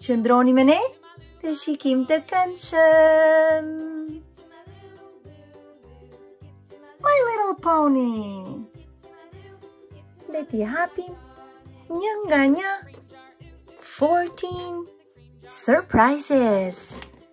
Qëndroni me ne dhe shikim të këndshëm. My Little Pony. Le t'i hapim një nga një 14 surprises.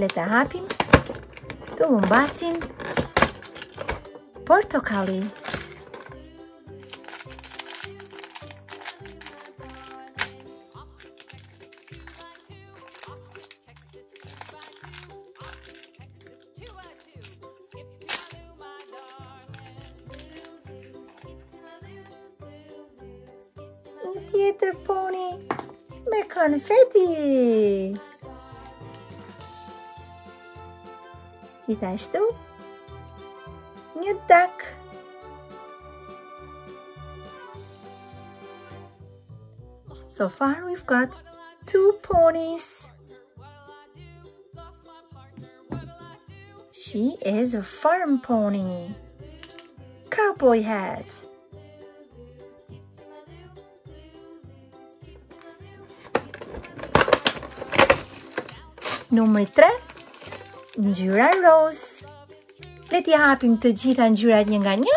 Le të hapim tullumbacin portokalli. Një tjetër poni me konfeti. Gjithashtu, një tak. So far we've got two ponies. She is a farm pony. Cowboy hat. Numri 3. Ngjyra roz. Le t'i hapim të gjitha ngjyrat një nga një.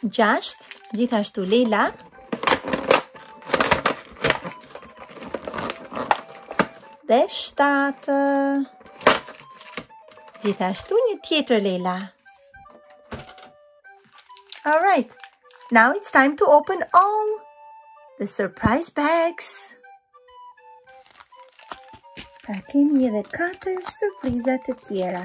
Gjashtë, gjithashtu Leila. Dhe shtatë. Gjithashtu një tjetër Leila. All right. Now it's time to open all the surprise bags. Pra kemi edhe katër surprizat e tjera.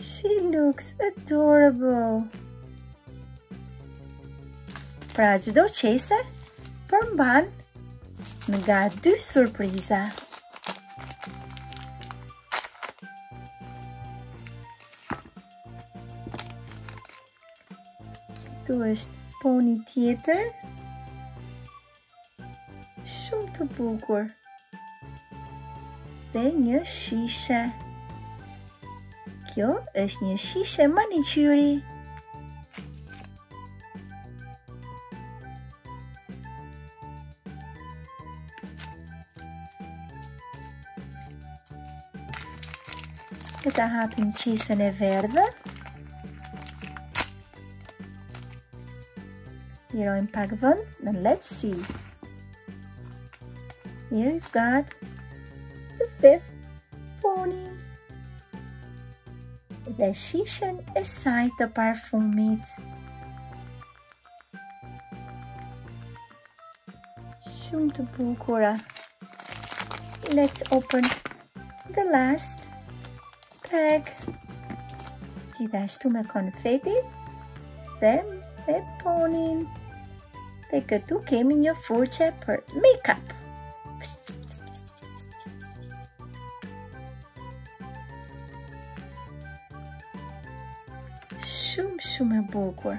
She looks adorable. Pra çdo qese përmban nga dy surpriza. Këtu është poni tjetër. Shumë të bukur. Dhe një shishe. Kjo është një shishe manikyri. Le ta hapim qesen e verdhë. Here we're on pack one. And let's see. Here we've got the fifth pony. Dhe shishen e saj të parfumit. Shumë të bukura. Let's open the last Pack. Gjithashtu me konfeti dhe me ponin. Dhe këtu kemi një furçe për make-up. Shumë, shumë e bukur.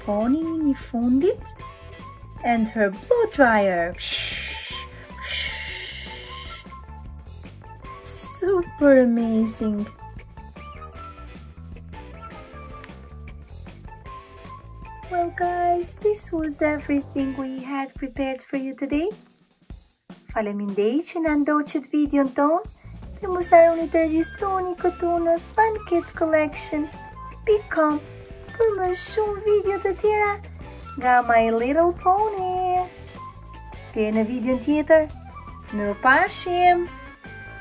Pony Mini it, and her blow dryer. Super amazing. Well guys, this was everything we had prepared for you today. Faleminderit që na ndoqët videon tonë dhe mos harroni të regjistroheni këtu në Fun Kids Collection pikë com për më shumë video të tjera nga My Little Pony. Deri në videon tjetër, mirupafshim!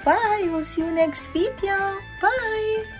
Bye, we'll see you next video! Bye!